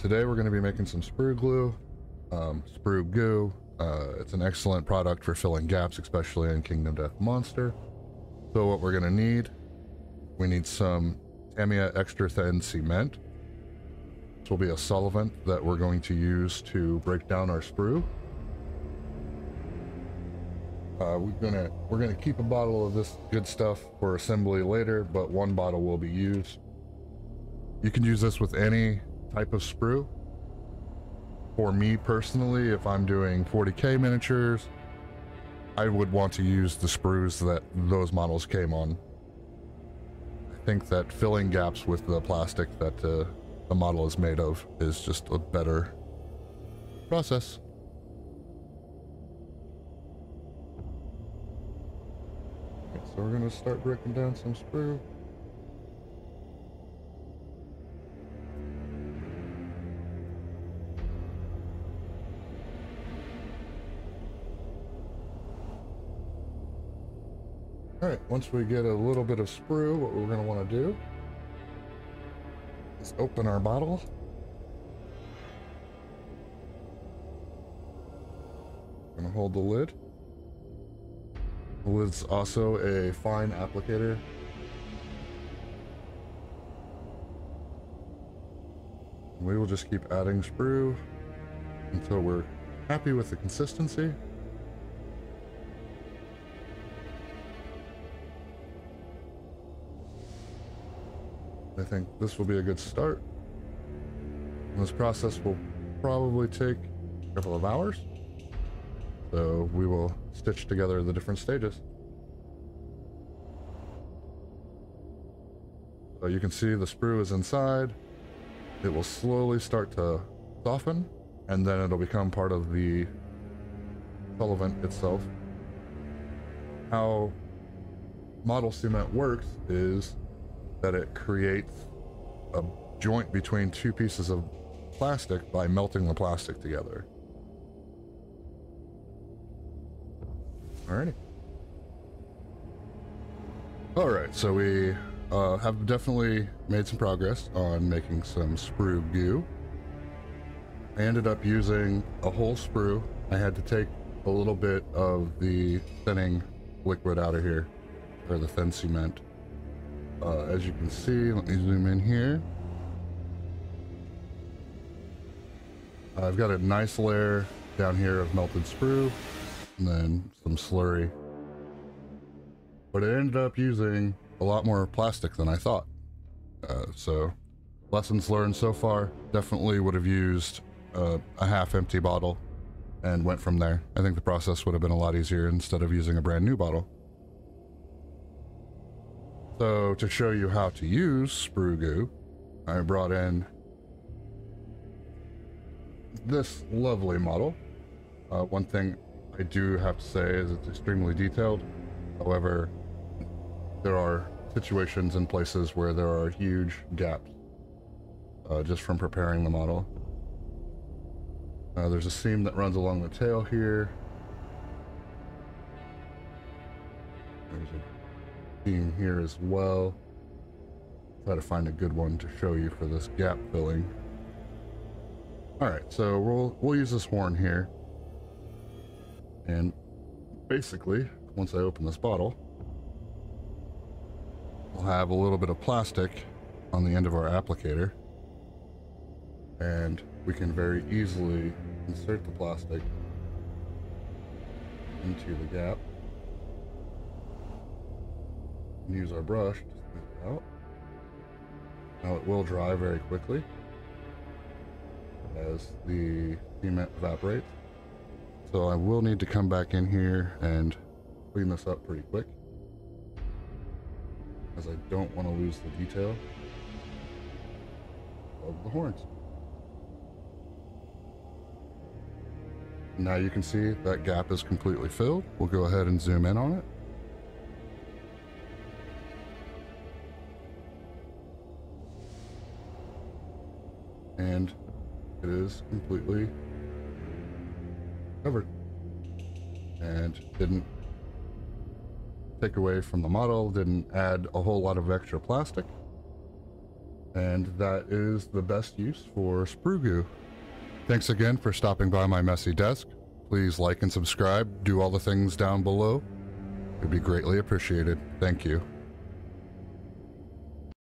today we're going to be making some sprue glue, um, sprue goo. Uh, it's an excellent product for filling gaps, especially in Kingdom Death Monster. So what we're going to need, we need some Tamiya extra thin cement. This will be a solvent that we're going to use to break down our sprue. Uh, we're gonna we're gonna keep a bottle of this good stuff for assembly later, but one bottle will be used. You can use this with any type of sprue. For me personally, if I'm doing 40k miniatures, I would want to use the sprues that those models came on. I think that filling gaps with the plastic that uh, the model is made of is just a better process. So we're gonna start breaking down some sprue. Alright, once we get a little bit of sprue, what we're gonna wanna do is open our bottle. Gonna hold the lid. The lid's also a fine applicator. We will just keep adding sprue until we're happy with the consistency. I think this will be a good start. This process will probably take a couple of hours. So we will stitch together the different stages. So you can see the sprue is inside. It will slowly start to soften and then it'll become part of the solvent itself. How model cement works is that it creates a joint between two pieces of plastic by melting the plastic together. Alrighty. Alright, so we uh, have definitely made some progress on making some sprue goo. I ended up using a whole sprue. I had to take a little bit of the thinning liquid out of here, or the thin cement. Uh, as you can see, let me zoom in here. I've got a nice layer down here of melted sprue, and then some slurry. But it ended up using a lot more plastic than I thought. Uh, so, lessons learned so far, definitely would have used uh, a half empty bottle and went from there. I think the process would have been a lot easier instead of using a brand new bottle. So to show you how to use sprue I brought in this lovely model. Uh, one thing I do have to say is it's extremely detailed. However, there are situations and places where there are huge gaps uh, just from preparing the model. Uh, there's a seam that runs along the tail here. Here as well. Try to find a good one to show you for this gap filling. Alright, so we'll, we'll use this horn here. And basically, once I open this bottle, we'll have a little bit of plastic on the end of our applicator. And we can very easily insert the plastic into the gap use our brush it out. Now it will dry very quickly as the cement evaporates. So I will need to come back in here and clean this up pretty quick as I don't want to lose the detail of the horns. Now you can see that gap is completely filled. We'll go ahead and zoom in on it. And it is completely covered and didn't take away from the model didn't add a whole lot of extra plastic And that is the best use for sprue goo. Thanks again for stopping by my messy desk. Please like and subscribe, do all the things down below. It'd be greatly appreciated. Thank you.